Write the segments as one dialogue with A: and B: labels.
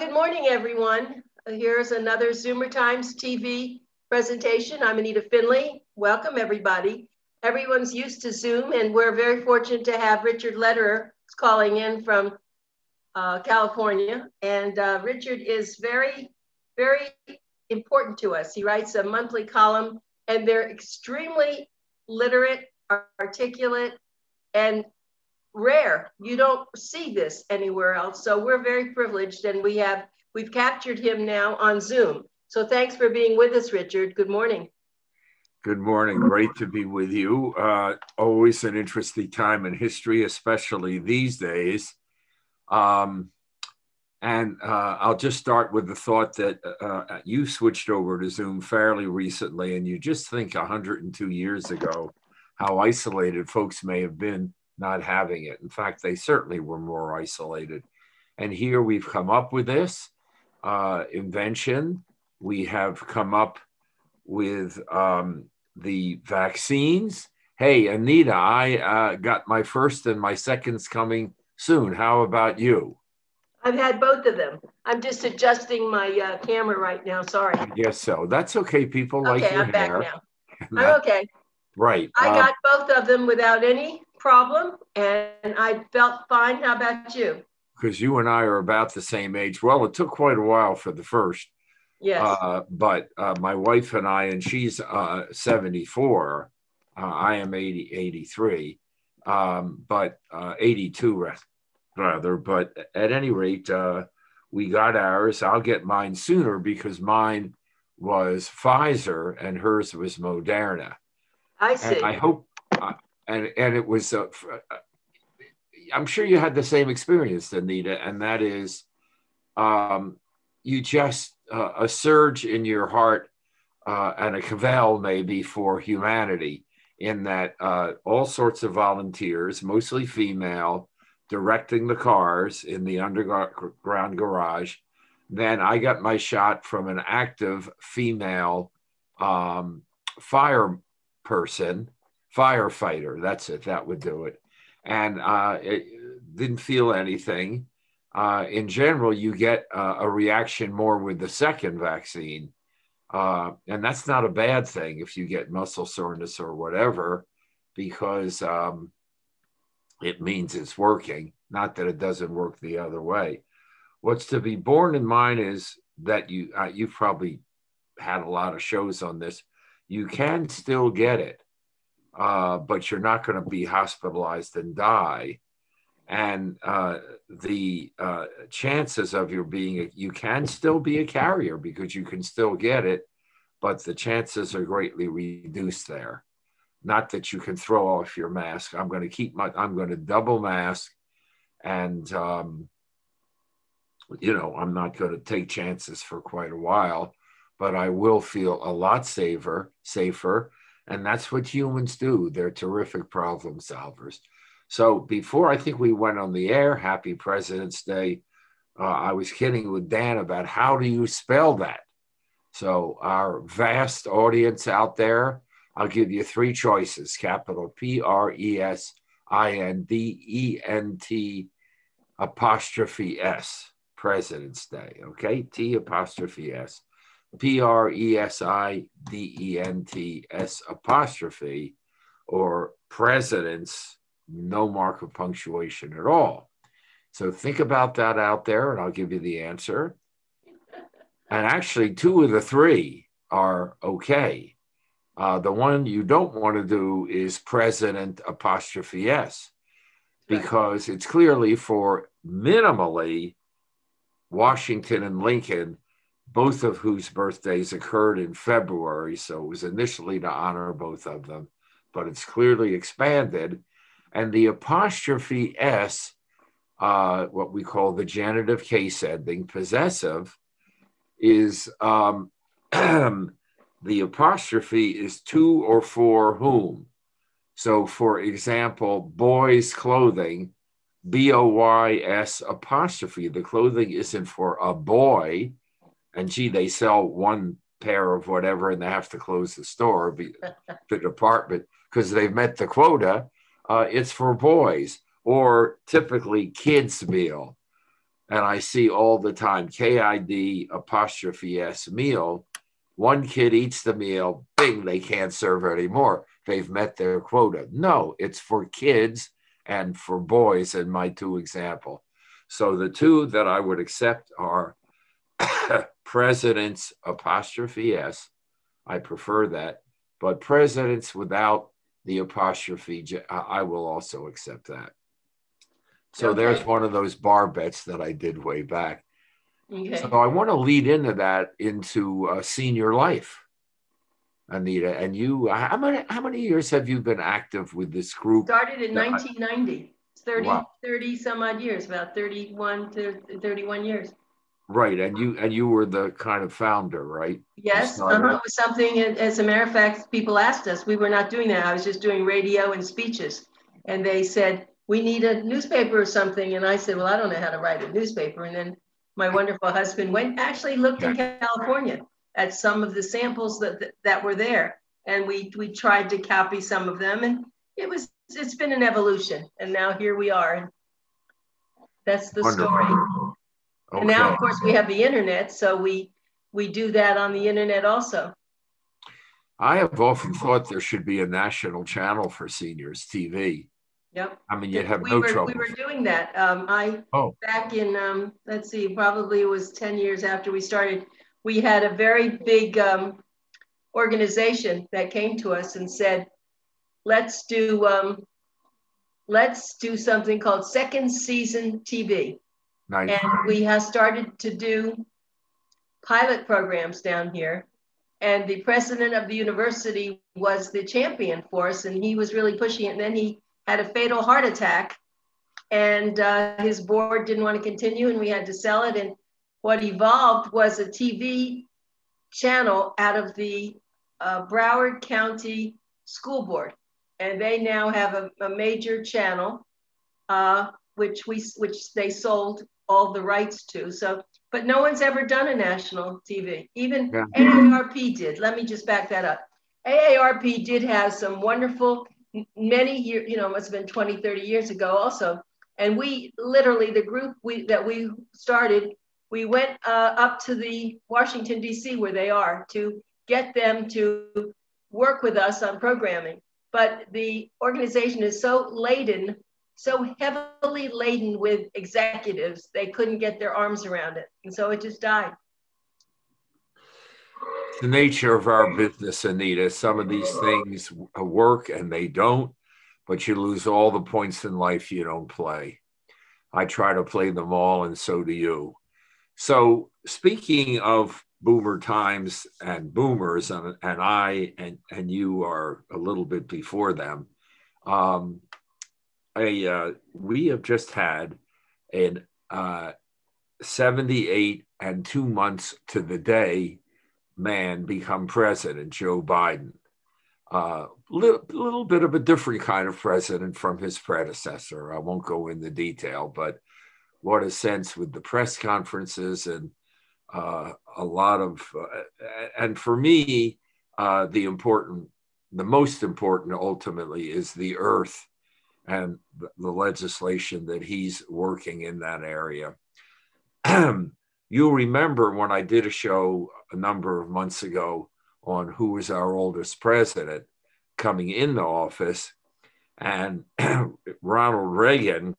A: good morning, everyone. Here's another Zoomer Times TV presentation. I'm Anita Finley. Welcome, everybody. Everyone's used to Zoom, and we're very fortunate to have Richard Lederer calling in from uh, California. And uh, Richard is very, very important to us. He writes a monthly column, and they're extremely literate, articulate, and rare. You don't see this anywhere else. So we're very privileged and we have, we've captured him now on Zoom. So thanks for being with us, Richard. Good morning.
B: Good morning. Great to be with you. Uh, always an interesting time in history, especially these days. Um, and uh, I'll just start with the thought that uh, you switched over to Zoom fairly recently, and you just think 102 years ago how isolated folks may have been not having it. In fact, they certainly were more isolated. And here we've come up with this uh, invention. We have come up with um, the vaccines. Hey, Anita, I uh, got my first and my second's coming soon. How about you?
A: I've had both of them. I'm just adjusting my uh, camera right now. Sorry.
B: Yes, so that's okay. People okay, like your
A: I'm
B: hair.
A: back now. I'm okay.
B: Right.
A: I uh, got both of them without any problem and I felt fine. How about you?
B: Because you and I are about the same age. Well, it took quite a while for the first.
A: Yes.
B: Uh, but uh, my wife and I, and she's uh, 74. Uh, I am 80, 83, um, but uh, 82 rather. But at any rate, uh, we got ours. I'll get mine sooner because mine was Pfizer and hers was Moderna.
A: I see.
B: And I hope and and it was uh, uh, i'm sure you had the same experience anita and that is um, you just uh, a surge in your heart uh, and a cavell maybe for humanity in that uh, all sorts of volunteers mostly female directing the cars in the underground garage. Then i got my shot from an active female um, fire person firefighter. That's it. That would do it. And uh, it didn't feel anything. Uh, in general, you get uh, a reaction more with the second vaccine. Uh, and that's not a bad thing if you get muscle soreness or whatever, because um, it means it's working, not that it doesn't work the other way. What's to be borne in mind is that you, uh, you've probably had a lot of shows on this. You can still get it uh, but you're not going to be hospitalized and die. And uh, the uh, chances of your being, a, you can still be a carrier because you can still get it, but the chances are greatly reduced there. Not that you can throw off your mask. I'm going to keep my, I'm going to double mask. And, um, you know, I'm not going to take chances for quite a while, but I will feel a lot safer, safer and that's what humans do. They're terrific problem solvers. So before I think we went on the air, happy President's Day, uh, I was kidding with Dan about how do you spell that? So our vast audience out there, I'll give you three choices, capital P R E S I N D E N T apostrophe S, President's Day, okay? T apostrophe S. P R E S I D E N T S apostrophe or presidents, no mark of punctuation at all. So think about that out there and I'll give you the answer. And actually, two of the three are okay. Uh, the one you don't want to do is president apostrophe S because it's clearly for minimally Washington and Lincoln both of whose birthdays occurred in February. So it was initially to honor both of them, but it's clearly expanded. And the apostrophe S, uh, what we call the genitive case ending, possessive, is um, the apostrophe is to or for whom. So, for example, boys' clothing, B O Y S apostrophe, the clothing isn't for a boy, and gee, they sell one pair of whatever and they have to close the store, the department, because they've met the quota. Uh, it's for boys or typically kids' meal. and I see all the time KID apostrophe S meal. One kid eats the meal, bing, they can't serve anymore. They've met their quota. No, it's for kids and for boys in my two example. So the two that I would accept are presidents apostrophe S. I prefer that, but presidents without the apostrophe, I will also accept that. So okay. there's one of those bar bets that I did way back. Okay. So I want to lead into that into uh, senior life, Anita. And you, how many how many years have you been active with this group?
A: Started in 1990. 30, wow. 30 some odd years, about 31 to 31 years.
B: Right, and you and you were the kind of founder, right?
A: Yes, uh-huh. it was something. As a matter of fact, people asked us. We were not doing that. I was just doing radio and speeches, and they said, we need a newspaper or something. And I said, well, I don't know how to write a newspaper. And then my wonderful husband went, actually looked in California at some of the samples that, that, that were there. And we, we tried to copy some of them and it was, it's been an evolution. And now here we are. That's the Wonderful. story. Okay. And now, of course, we have the internet. So we, we do that on the internet also.
B: I have often thought there should be a national channel for seniors TV
A: Yep.
B: I mean, you'd have
A: we
B: no
A: were,
B: trouble.
A: We were doing that. Um, I oh. back in um, let's see, probably it was ten years after we started. We had a very big um, organization that came to us and said, "Let's do um, let's do something called second season TV." Nice. And we have started to do pilot programs down here. And the president of the university was the champion for us, and he was really pushing it. And then he had a fatal heart attack and uh, his board didn't want to continue and we had to sell it. And what evolved was a TV channel out of the uh, Broward County School Board. And they now have a, a major channel, uh, which we which they sold all the rights to. So, but no one's ever done a national TV. Even yeah. AARP did. Let me just back that up. AARP did have some wonderful many years, you know, must have been 20, 30 years ago also. And we literally, the group we, that we started, we went uh, up to the Washington, D.C., where they are to get them to work with us on programming. But the organization is so laden, so heavily laden with executives, they couldn't get their arms around it. And so it just died
B: the nature of our business, Anita. Some of these things work and they don't, but you lose all the points in life you don't play. I try to play them all, and so do you. So, speaking of boomer times and boomers, and, and I and, and you are a little bit before them, um, a, uh, we have just had an uh, 78 and two months to the day man become president, Joe Biden. A uh, little, little bit of a different kind of president from his predecessor. I won't go into detail, but what a sense with the press conferences and uh, a lot of, uh, and for me, uh, the important, the most important ultimately is the earth and the legislation that he's working in that area. You'll remember when I did a show a number of months ago on who was our oldest president coming into office, and Ronald Reagan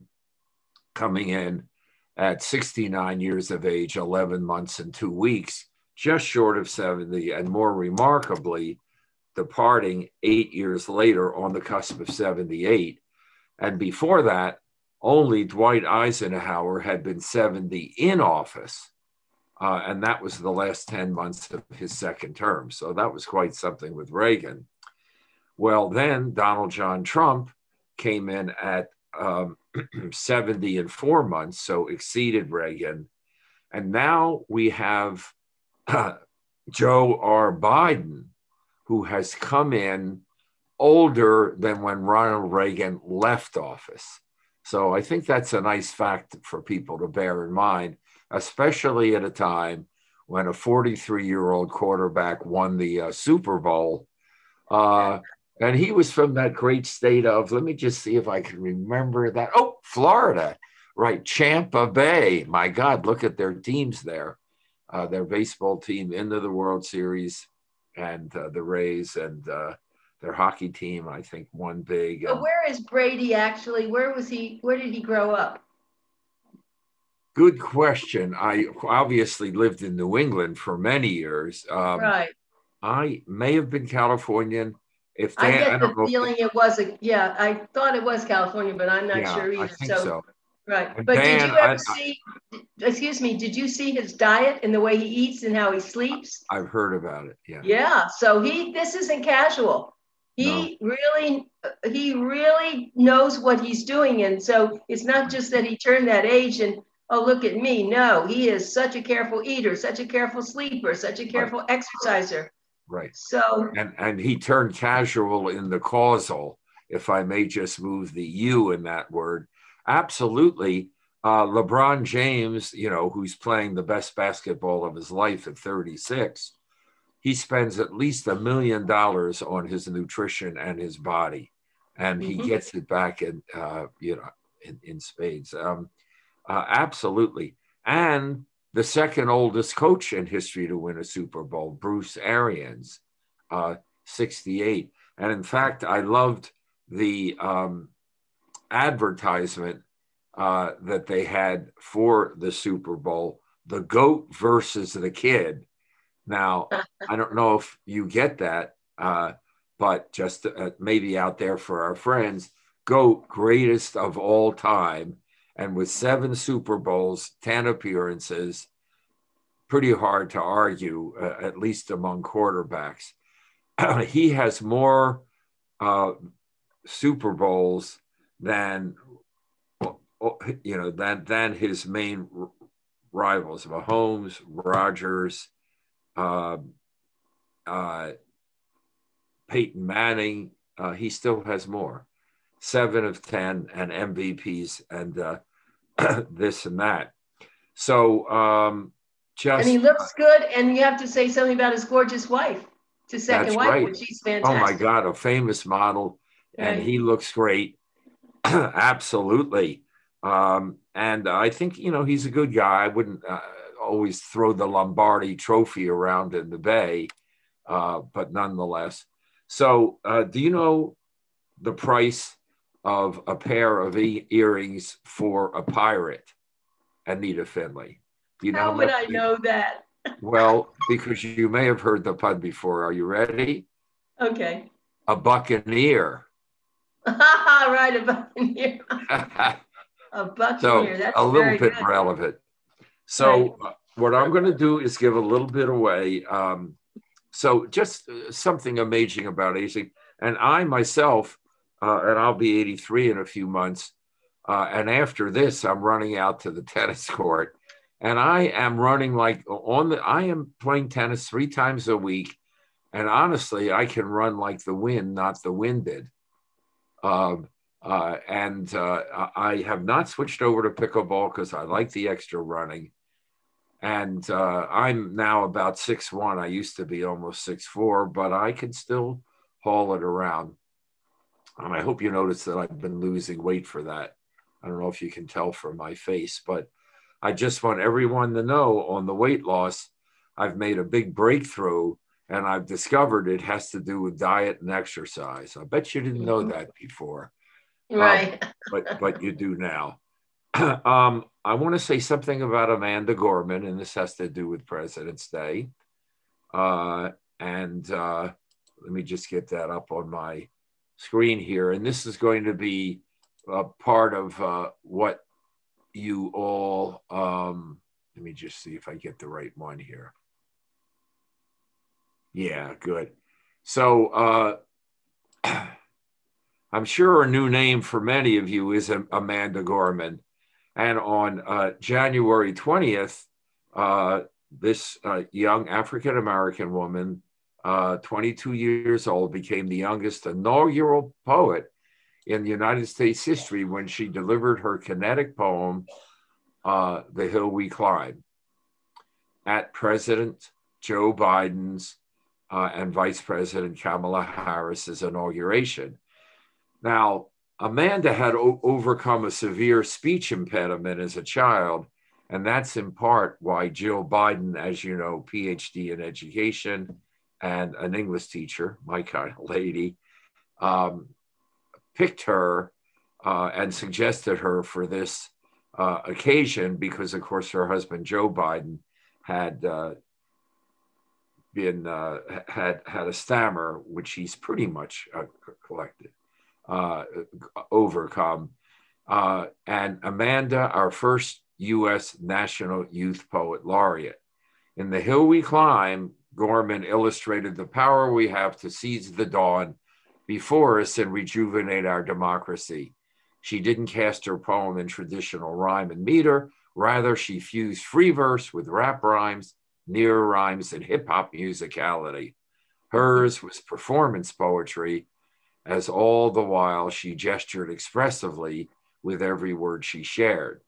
B: coming in at 69 years of age, 11 months and two weeks, just short of 70, and more remarkably, departing eight years later on the cusp of 78. And before that, only Dwight Eisenhower had been 70 in office uh, and that was the last 10 months of his second term. So that was quite something with Reagan. Well, then Donald John Trump came in at um, 70 and four months, so exceeded Reagan. And now we have uh, Joe R. Biden, who has come in older than when Ronald Reagan left office. So I think that's a nice fact for people to bear in mind especially at a time when a 43 year old quarterback won the uh, Super Bowl. Uh, and he was from that great state of, let me just see if I can remember that. Oh, Florida. right. Tampa Bay. My God, look at their teams there. Uh, their baseball team into the World Series, and uh, the Rays and uh, their hockey team. I think won big.
A: But where is Brady actually? Where was he? Where did he grow up?
B: Good question. I obviously lived in New England for many years.
A: Um, right.
B: I may have been Californian.
A: If Dan, I get I the feeling it was a yeah. I thought it was California, but I'm not yeah, sure either.
B: so, so,
A: right. And but Dan, did you ever I, see? Excuse me. Did you see his diet and the way he eats and how he sleeps?
B: I've heard about it. Yeah.
A: Yeah. So he this isn't casual. He no. really he really knows what he's doing, and so it's not just that he turned that age and oh, look at me. No, he is such a careful eater, such a careful sleeper, such a careful right. exerciser.
B: Right.
A: So,
B: and, and he turned casual in the causal, if I may just move the U in that word. Absolutely. Uh, LeBron James, you know, who's playing the best basketball of his life at 36, he spends at least a million dollars on his nutrition and his body, and he mm-hmm. gets it back in, uh, you know, in, in spades. Um, uh, absolutely. And the second oldest coach in history to win a Super Bowl, Bruce Arians, uh, 68. And in fact, I loved the um, advertisement uh, that they had for the Super Bowl the goat versus the kid. Now, I don't know if you get that, uh, but just uh, maybe out there for our friends, GOAT, greatest of all time, and with seven Super Bowls, 10 appearances, pretty hard to argue, uh, at least among quarterbacks. he has more uh, Super Bowls than you know than than his main rivals, Mahomes, Rodgers, uh, uh, Peyton Manning. Uh, he still has more seven of 10 and MVPs and uh, this and that. So um, just.
A: And he looks good. And you have to say something about his gorgeous wife, his second wife, right. she's fantastic.
B: Oh my God, a famous model. Right. And he looks great. Absolutely. Um, and I think, you know, he's a good guy. I wouldn't uh, always throw the Lombardi trophy around in the Bay, uh, but nonetheless. So, uh, do you know the price of a pair of e- earrings for a pirate, Anita Finley.
A: Do you know how would I know that?
B: well, because you may have heard the pun before. Are you ready?
A: Okay.
B: A buccaneer.
A: right, a buccaneer. a buccaneer. So That's
B: a little bit
A: good.
B: relevant. So right. Uh, what I'm going to do is give a little bit away. Um, so just uh, something amazing about aging. And I myself uh, and I'll be 83 in a few months. Uh, and after this, I'm running out to the tennis court, and I am running like on the. I am playing tennis three times a week, and honestly, I can run like the wind, not the winded. Um, uh, and uh, I have not switched over to pickleball because I like the extra running. And uh, I'm now about six one. I used to be almost six four, but I can still haul it around. And I hope you notice that I've been losing weight for that. I don't know if you can tell from my face, but I just want everyone to know on the weight loss, I've made a big breakthrough and I've discovered it has to do with diet and exercise. I bet you didn't know mm-hmm. that before.
A: Right.
B: Um, but but you do now. um, I want to say something about Amanda Gorman, and this has to do with President's Day. Uh, and uh, let me just get that up on my screen here. And this is going to be a part of uh, what you all, um, let me just see if I get the right one here. Yeah, good. So uh, I'm sure a new name for many of you is Amanda Gorman. And on uh, January 20th, uh, this uh, young African American woman uh, 22 years old, became the youngest inaugural poet in United States history when she delivered her kinetic poem, uh, The Hill We Climb, at President Joe Biden's uh, and Vice President Kamala Harris's inauguration. Now, Amanda had o- overcome a severe speech impediment as a child, and that's in part why Jill Biden, as you know, PhD in education and an English teacher, my kind of lady, um, picked her uh, and suggested her for this uh, occasion because, of course, her husband Joe Biden had uh, been uh, had had a stammer, which he's pretty much uh, collected, uh, overcome. Uh, and Amanda, our first U.S. National Youth Poet Laureate. In The Hill We Climb, Gorman illustrated the power we have to seize the dawn before us and rejuvenate our democracy. She didn't cast her poem in traditional rhyme and meter. Rather, she fused free verse with rap rhymes near rhymes, and hip hop musicality. Hers was performance poetry, as all the while she gestured expressively with every word she shared.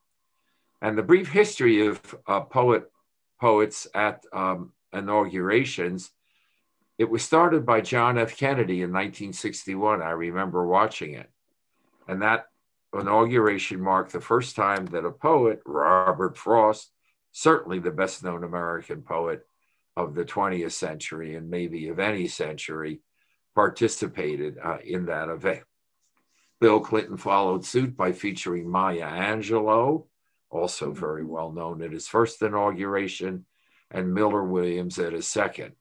B: And the brief history of uh, poet poets at um, inaugurations, it was started by John F. Kennedy in 1961. I remember watching it. And that inauguration marked the first time that a poet, Robert Frost, certainly the best known American poet of the 20th century and maybe of any century, participated uh, in that event. Bill Clinton followed suit by featuring Maya Angelou, also very well known at his first inauguration, and Miller Williams at his second.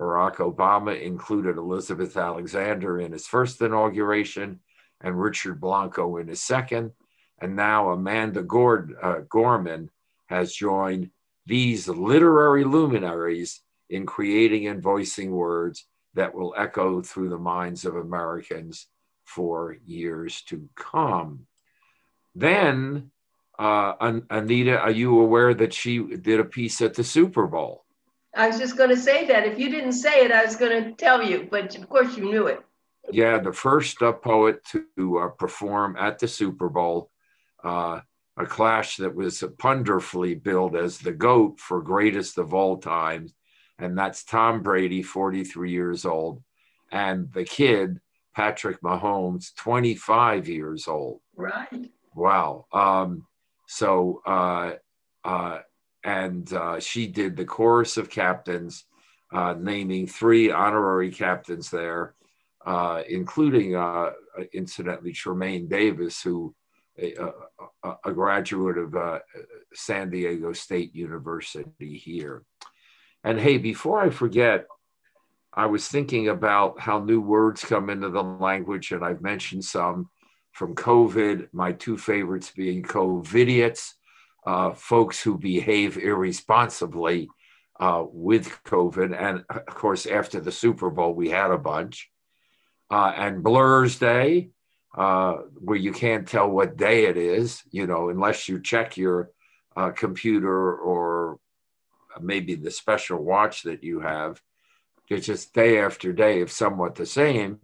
B: Barack Obama included Elizabeth Alexander in his first inauguration and Richard Blanco in his second. And now Amanda Gord, uh, Gorman has joined these literary luminaries in creating and voicing words that will echo through the minds of Americans for years to come. Then, uh, Anita, are you aware that she did a piece at the Super Bowl?
A: I was just going to say that. If you didn't say it, I was going to tell you, but of course you knew it.
B: Yeah, the first uh, poet to uh, perform at the Super Bowl. Uh, a clash that was wonderfully billed as the GOAT for greatest of all time. And that's Tom Brady, 43 years old, and the kid, Patrick Mahomes, 25 years old.
A: Right.
B: Wow. Um, so, uh, uh, and uh, she did the chorus of captains, uh, naming three honorary captains there, uh, including, uh, incidentally, Trimaine Davis, who a, a, a graduate of uh, San Diego State University here. And hey, before I forget, I was thinking about how new words come into the language, and I've mentioned some from COVID, my two favorites being COVIDiots, uh, folks who behave irresponsibly uh, with COVID. And of course, after the Super Bowl, we had a bunch. Uh, and Blur's Day, uh, where you can't tell what day it is, you know, unless you check your uh, computer or maybe the special watch that you have. It's just day after day of somewhat the same.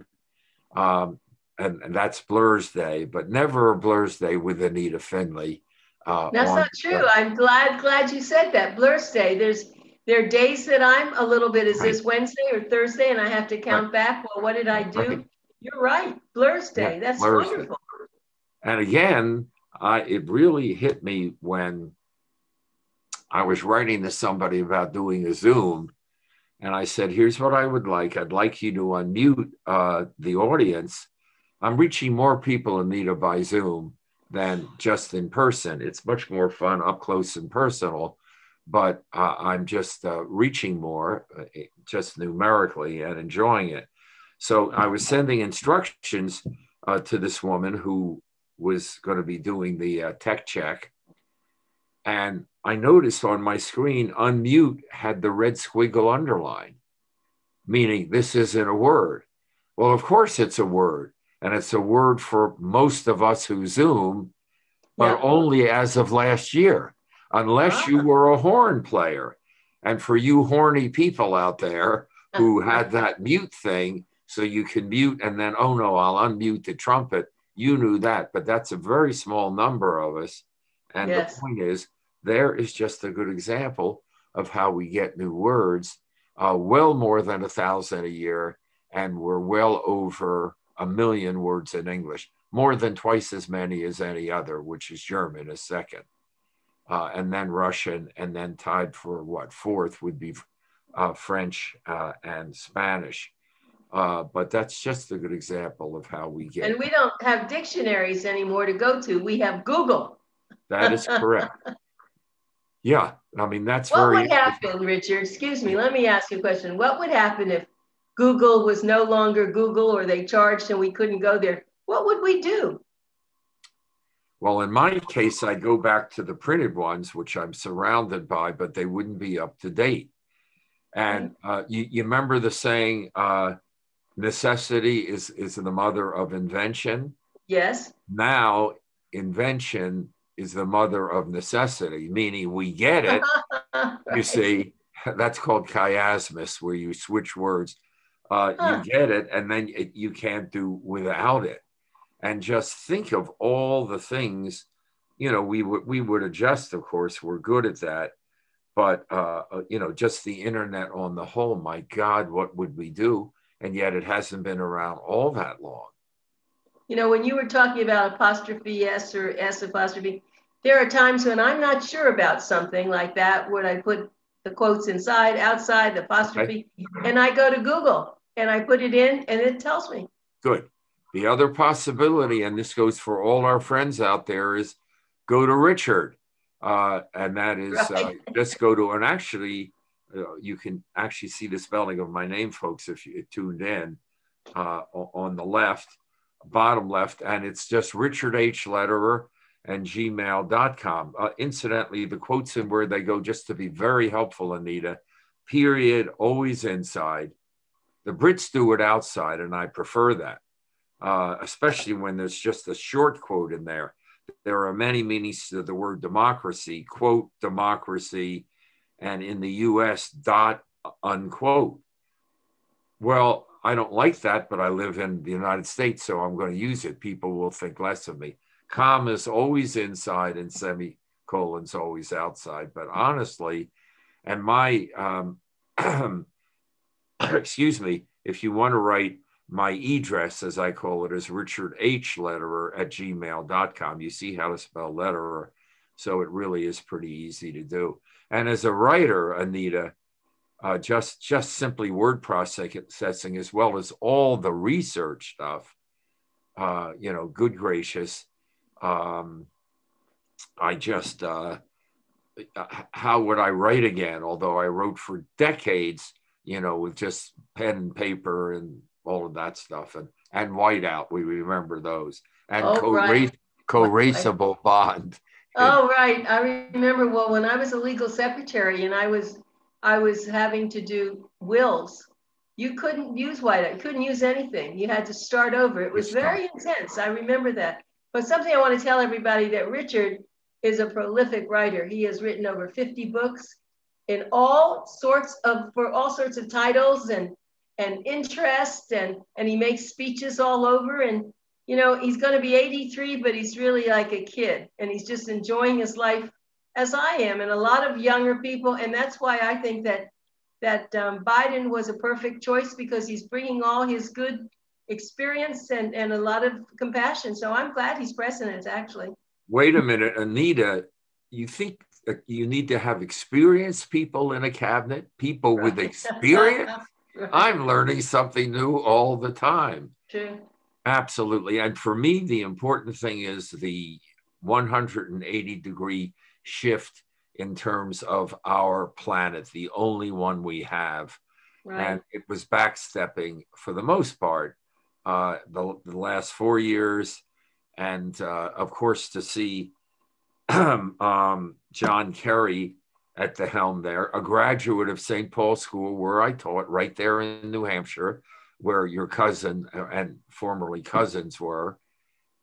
B: Um, and, and, that's Blur's Day, but never a Blur's Day with Anita Finley.
A: Uh, that's not true. I'm glad glad you said that. Blur's Day. There's there are days that I'm a little bit. Is right. this Wednesday or Thursday? And I have to count right. back. Well, what did I do? Right. You're right. Blur's Day. Yeah, That's Blur's wonderful. Day.
B: And again, I, it really hit me when I was writing to somebody about doing a Zoom. And I said, here's what I would like. I'd like you to unmute uh, the audience. I'm reaching more people, Anita, by Zoom than just in person. It's much more fun up close and personal, but uh, I'm just uh, reaching more, uh, just numerically, and enjoying it. So I was sending instructions uh, to this woman who was going to be doing the uh, tech check. And I noticed on my screen, unmute had the red squiggle underline, meaning this isn't a word. Well, of course it's a word. And it's a word for most of us who Zoom, but yeah. only as of last year, unless you ah. were a horn player. And for you horny people out there who had that mute thing, so you can mute and then, oh no, I'll unmute the trumpet. You knew that, but that's a very small number of us. And yes. the point is, there is just a good example of how we get new words, uh, well more than a thousand a year, and we're well over a million words in English. more than twice as many as any other, which is German is second, uh, and then Russian, and then tied for what fourth would be uh, French uh, and Spanish. Uh, but that's just a good example of how we get.
A: And we don't have dictionaries anymore to go to. We have Google.
B: That is correct. yeah, I mean that's
A: what
B: very.
A: What would happen, Richard? Excuse me. Let me ask you a question. What would happen if Google was no longer Google, or they charged and we couldn't go there? What would we do?
B: Well, in my case, I go back to the printed ones, which I'm surrounded by, but they wouldn't be up to date. And uh, you, you remember the saying, uh, necessity is, is the mother of invention?
A: Yes.
B: Now, invention is the mother of necessity, meaning we get it. right. You see, that's called chiasmus, where you switch words. Uh, huh. You get it, and then it, you can't do without it. And just think of all the things, you know, we would we would adjust. Of course, we're good at that, but uh, uh, you know, just the internet on the whole. My God, what would we do? And yet, it hasn't been around all that long.
A: You know, when you were talking about apostrophe s or s apostrophe, there are times when I'm not sure about something like that. Would I put the quotes inside, outside, the apostrophe, okay. and I go to Google and I put it in, and it tells me.
B: Good. The other possibility, and this goes for all our friends out there, is go to Richard, uh, and that is uh, right. uh, just go to and actually uh, you can actually see the spelling of my name, folks, if you tuned in uh, on the left, bottom left, and it's just Richard H. Lederer and gmail.com. Uh, incidentally, the quotes in where they go just to be very helpful, Anita. Period, always inside. The Brits do it outside, and I prefer that, uh, especially when there's just a short quote in there. There are many meanings to the word democracy, quote, democracy, and in the US, dot, unquote. Well, I don't like that, but I live in the United States, so I'm going to use it. People will think less of me commas always inside and semicolons always outside. But honestly, and my, um, excuse me, if you want to write my address, as I call it, is Richard H. Lederer at gmail.com. You see how to spell Lederer. So it really is pretty easy to do. And as a writer, Anita, uh, just just simply word processing as well as all the research stuff. Uh, you know, good gracious, um, I just, uh, how would I write again? Although I wrote for decades, you know, with just pen and paper and all of that stuff, and and whiteout. We remember those, and oh, co right. Corrasable bond.
A: Oh right, I remember. Well, when I was a legal secretary and I was I was having to do wills, you couldn't use whiteout. You couldn't use anything. You had to start over. It was very intense. I remember that. But something I want to tell everybody that Richard is a prolific writer. He has written over 50 books in all sorts of for all sorts of titles and and interest and and he makes speeches all over and you know he's going to be 83 but he's really like a kid and he's just enjoying his life as I am and a lot of younger people and that's why I think that that um, Biden was a perfect choice because he's bringing all his good experience and, and a lot of compassion. So I'm glad he's president, actually.
B: Wait a minute, Anita. You think you need to have experienced people in a cabinet, people right. with experience? right. I'm learning something new all the time.
A: True.
B: Absolutely. And for me, the important thing is the 180 degree shift in terms of our planet, the only one we have. Right. And it was backstepping for the most part uh, the, the last four years. And uh, of course, to see um, John Kerry at the helm there, a graduate of St. Paul School, where I taught right there in New Hampshire, where your cousin uh, and formerly cousins were.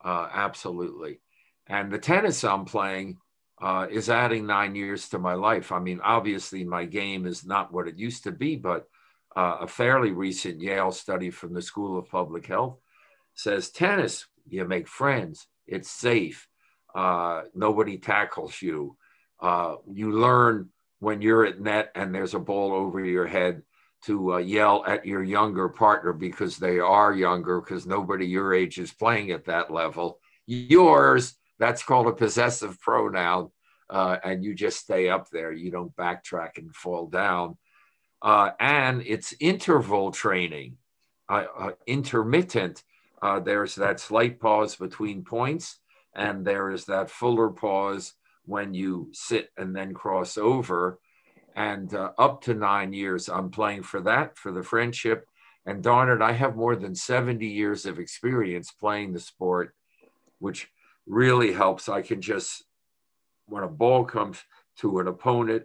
B: Uh, absolutely. And the tennis I'm playing uh, is adding nine years to my life. I mean, obviously, my game is not what it used to be, but uh, a fairly recent Yale study from the School of Public Health says tennis, you make friends, it's safe, uh, nobody tackles you. Uh, you learn when you're at net and there's a ball over your head to uh, yell at your younger partner because they are younger, because nobody your age is playing at that level. Yours, that's called a possessive pronoun, uh, and you just stay up there. You don't backtrack and fall down. Uh, and it's interval training, uh, uh, intermittent. Uh, there's that slight pause between points, and there is that fuller pause when you sit and then cross over and uh, up to nine years, I'm playing for that, for the friendship. And darn it, I have more than 70 years of experience playing the sport, which really helps. I can just, when a ball comes to an opponent,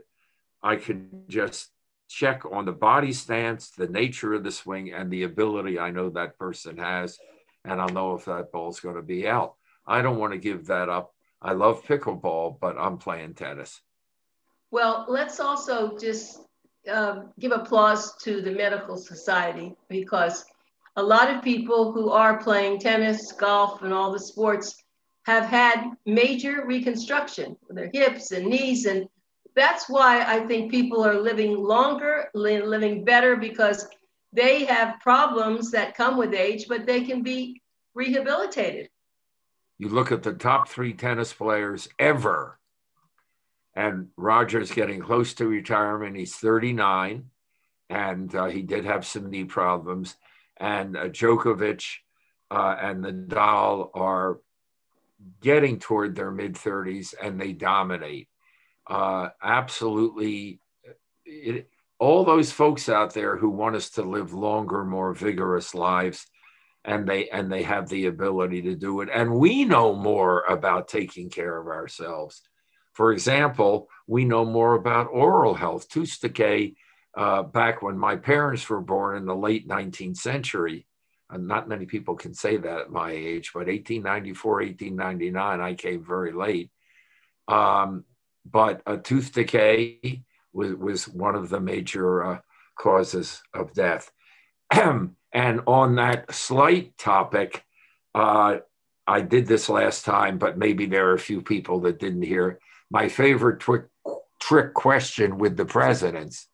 B: I can just check on the body stance, the nature of the swing, and the ability I know that person has. And I'll know if that ball's going to be out. I don't want to give that up. I love pickleball, but I'm playing tennis.
A: Well, let's also just um, give applause to the medical society because a lot of people who are playing tennis, golf, and all the sports have had major reconstruction their hips and knees. And that's why I think people are living longer, living better because they have problems that come with age, but they can be rehabilitated.
B: You look at the top three tennis players ever and Roger's getting close to retirement. He's 39, and uh, he did have some knee problems. And uh, Djokovic uh, and Nadal are getting toward their mid 30s, and they dominate. Uh, absolutely, it, all those folks out there who want us to live longer, more vigorous lives, and they and they have the ability to do it. And we know more about taking care of ourselves for example, we know more about oral health. Tooth decay, uh, back when my parents were born in the late 19th century, and not many people can say that at my age, but 1894, 1899, I came very late. Um, but a tooth decay was, was one of the major uh, causes of death. and on that slight topic, uh, I did this last time, but maybe there are a few people that didn't hear my favorite trick, trick question with the presidents.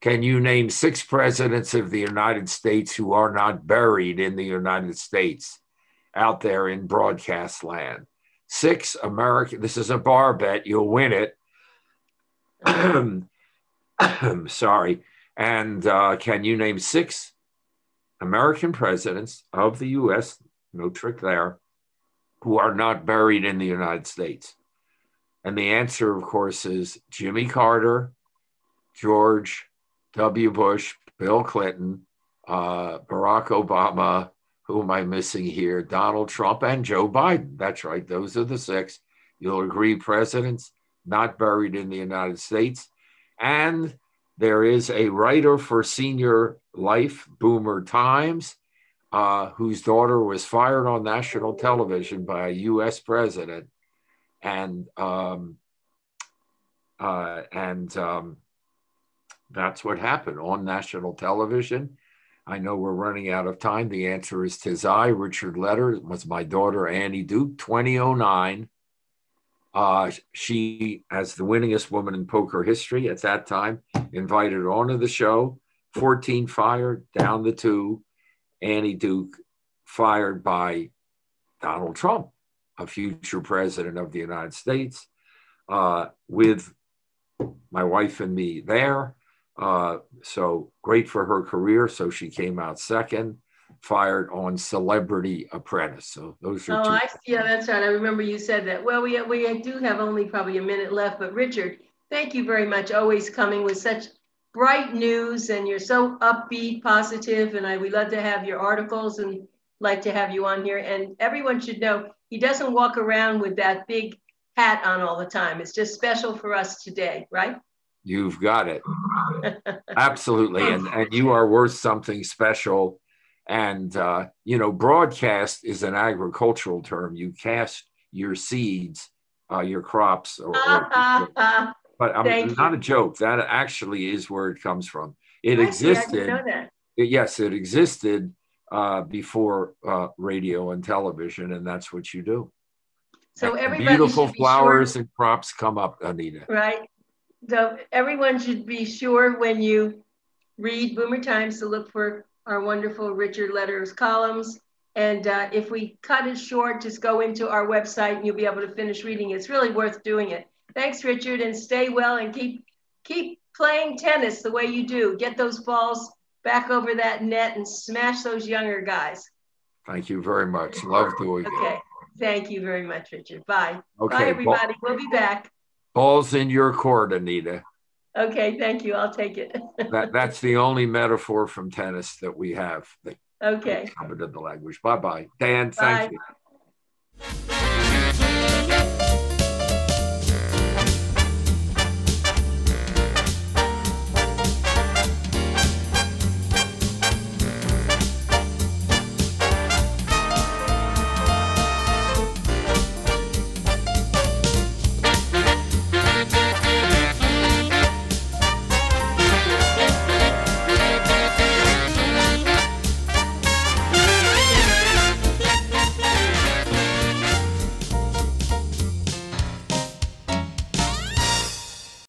B: Can you name six presidents of the United States who are not buried in the United States out there in broadcast land? Six American, this is a bar bet, you'll win it. Sorry. And uh, can you name six American presidents of the US, no trick there, who are not buried in the United States? And the answer, of course, is Jimmy Carter, George W. Bush, Bill Clinton, uh, Barack Obama, who am I missing here? Donald Trump and Joe Biden. That's right. Those are the six. You'll agree, presidents not buried in the United States. And there is a writer for Senior Life, Boomer Times, uh, whose daughter was fired on national television by a US president and um, uh, and um, that's what happened on national television. I know we're running out of time. The answer is tis I, Richard Lederer, was my daughter Annie Duke, 2009. Uh, she, as the winningest woman in poker history at that time, invited onto the show. 14 fired, down the two. Annie Duke fired by Donald Trump a future president of the United States, uh, with my wife and me there. Uh, so great for her career. So she came out second, fired on Celebrity Apprentice. So those are.
A: Oh,
B: two.
A: I, yeah, that's right. I remember you said that. Well, we we do have only probably a minute left, but Richard, thank you very much. Always coming with such bright news, and you're so upbeat, positive, and I we love to have your articles and like to have you on here. And everyone should know he doesn't walk around with that big hat on all the time. It's just special for us today, right?
B: You've got it. Absolutely. And, and you are worth something special. And, uh, you know, broadcast is an agricultural term. You cast your seeds, uh, your crops. Or, or but I'm not a joke. That actually is where it comes from. It I existed. It, yes, it existed uh, before uh, radio and television, and that's what you do.
A: So everybody
B: beautiful flowers sure, and crops come up, Anita.
A: Right. So everyone should be sure when you read Boomer Times to look for our wonderful Richard Lederer's columns. And uh, if we cut it short, just go into our website and you'll be able to finish reading. It's really worth doing it. Thanks, Richard, and stay well and keep keep playing tennis the way you do. Get those balls back over that net and smash those younger guys.
B: Thank you very much. Love doing
A: okay. it. Okay. Thank you very much, Richard. Bye.
B: Okay.
A: Bye, everybody. we'll be back.
B: Ball's in your court, Anita.
A: Okay, thank you. I'll take it.
B: that, that's the only metaphor from tennis that we have. That
A: okay.
B: Covered in the language. Bye bye. Dan, thank you.